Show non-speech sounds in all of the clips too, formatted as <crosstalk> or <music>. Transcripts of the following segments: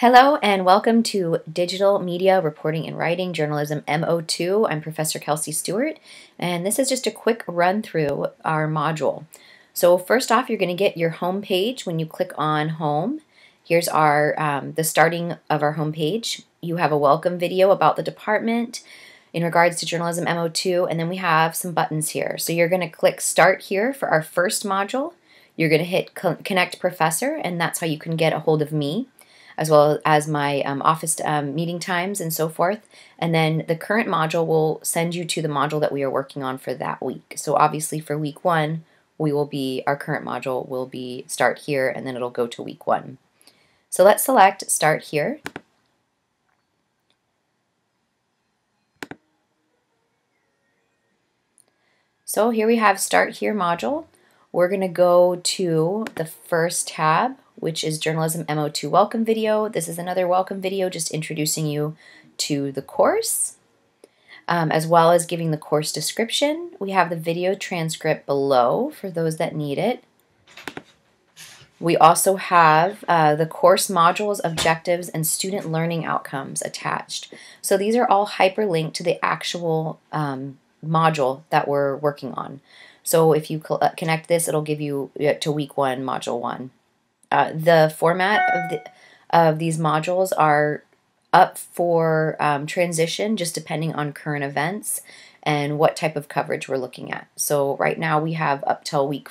Hello and welcome to Digital Media Reporting and Writing Journalism M02. I'm Professor Kelsey Stuart, and this is just a quick run through our module. So first off, you're going to get your home page when you click on Home. Here's our um, the starting of our home page. You have a welcome video about the department in regards to Journalism M02, and then we have some buttons here. So you're going to click Start here for our first module. You're going to hit Connect Professor, and that's how you can get a hold of me as well as my um, office um, meeting times and so forth. And then the current module will send you to the module that we are working on for that week. So obviously for week one, we will be, our current module will be start here and then it'll go to week one. So let's select start here. So here we have start here module. We're going to go to the first tab which is Journalism M02 welcome video. This is another welcome video just introducing you to the course, um, as well as giving the course description. We have the video transcript below for those that need it. We also have uh, the course modules, objectives, and student learning outcomes attached. So these are all hyperlinked to the actual um, module that we're working on. So if you uh, connect this, it'll give you uh, to week one, module one. Uh, the format of the of these modules are up for um, transition just depending on current events and what type of coverage we're looking at. So right now we have up till week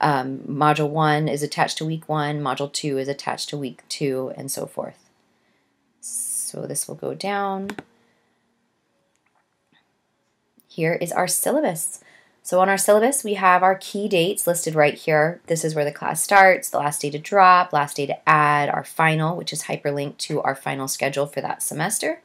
um, module one is attached to week one, module two is attached to week two, and so forth. So this will go down. Here is our syllabus. So on our syllabus, we have our key dates listed right here. This is where the class starts, the last day to drop, last day to add, our final, which is hyperlinked to our final schedule for that semester.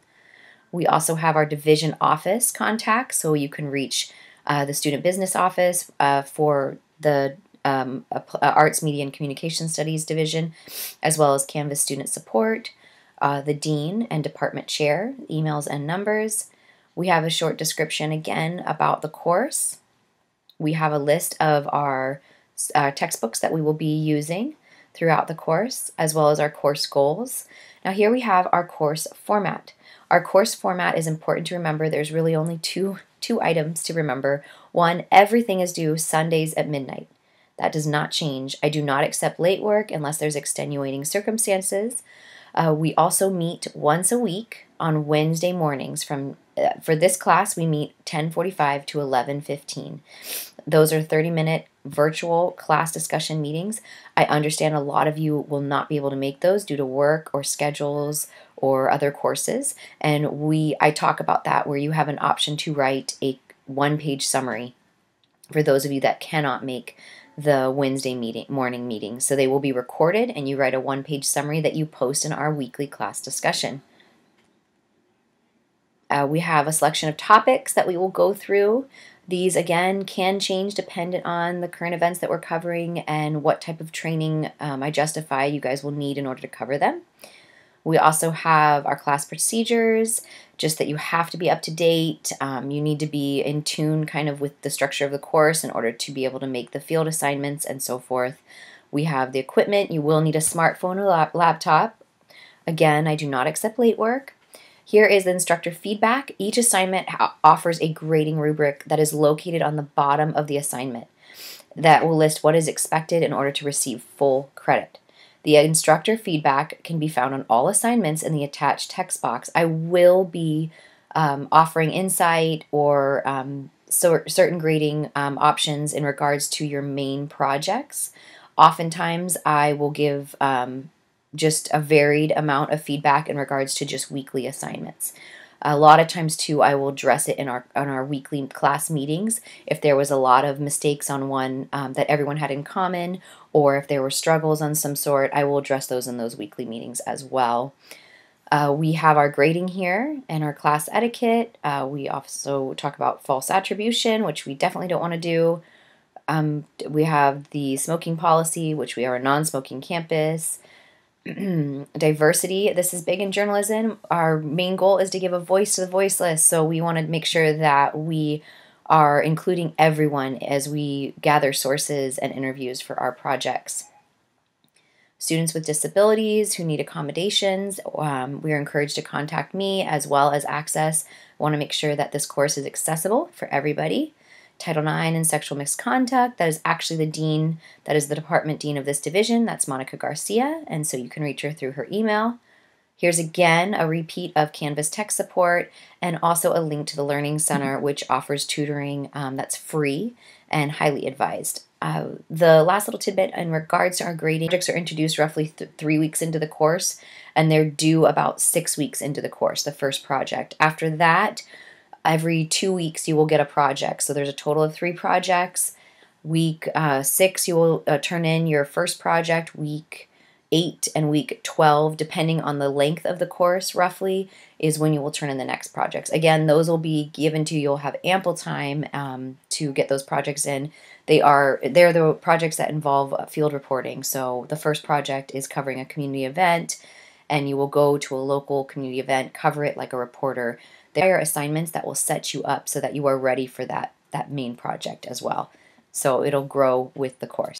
We also have our division office contact, so you can reach uh, the student business office uh, for the um, uh, Arts, Media, and Communication Studies division, as well as Canvas student support, uh, the dean and department chair, emails and numbers. We have a short description again about the course, we have a list of our uh, textbooks that we will be using throughout the course, as well as our course goals. Now here we have our course format. Our course format is important to remember. There's really only two, two items to remember. One, everything is due Sundays at midnight. That does not change. I do not accept late work unless there's extenuating circumstances. Uh, we also meet once a week on Wednesday mornings from uh, for this class we meet 10:45 to 11:15. Those are 30 minute virtual class discussion meetings. I understand a lot of you will not be able to make those due to work or schedules or other courses and we I talk about that where you have an option to write a one page summary for those of you that cannot make the Wednesday meeting morning meeting. So they will be recorded and you write a one page summary that you post in our weekly class discussion. Uh, we have a selection of topics that we will go through. These, again, can change dependent on the current events that we're covering and what type of training um, I justify you guys will need in order to cover them. We also have our class procedures, just that you have to be up to date. Um, you need to be in tune kind of with the structure of the course in order to be able to make the field assignments and so forth. We have the equipment. You will need a smartphone or laptop. Again, I do not accept late work. Here is the instructor feedback. Each assignment offers a grading rubric that is located on the bottom of the assignment that will list what is expected in order to receive full credit. The instructor feedback can be found on all assignments in the attached text box. I will be um, offering insight or um, so certain grading um, options in regards to your main projects. Oftentimes, I will give um, just a varied amount of feedback in regards to just weekly assignments. A lot of times too, I will address it in our on our weekly class meetings if there was a lot of mistakes on one um, that everyone had in common, or if there were struggles on some sort, I will address those in those weekly meetings as well. Uh, we have our grading here and our class etiquette. Uh, we also talk about false attribution, which we definitely don't want to do. Um, we have the smoking policy, which we are a non-smoking campus. <clears throat> diversity. This is big in journalism. Our main goal is to give a voice to the voiceless. So we want to make sure that we are including everyone as we gather sources and interviews for our projects. Students with disabilities who need accommodations, um, we are encouraged to contact me as well as access. I want to make sure that this course is accessible for everybody. Title IX and sexual misconduct. That is actually the dean, that is the department dean of this division. That's Monica Garcia, and so you can reach her through her email. Here's again a repeat of Canvas tech support and also a link to the Learning Center, which offers tutoring um, that's free and highly advised. Uh, the last little tidbit in regards to our grading projects are introduced roughly th- three weeks into the course, and they're due about six weeks into the course, the first project. After that, every two weeks you will get a project. So there's a total of three projects. Week uh, six, you will uh, turn in your first project. Week eight and week 12, depending on the length of the course, roughly, is when you will turn in the next projects. Again, those will be given to you. You'll have ample time um, to get those projects in. They are they're the projects that involve field reporting. So the first project is covering a community event, and you will go to a local community event, cover it like a reporter. There are assignments that will set you up so that you are ready for that that main project as well. So it'll grow with the course.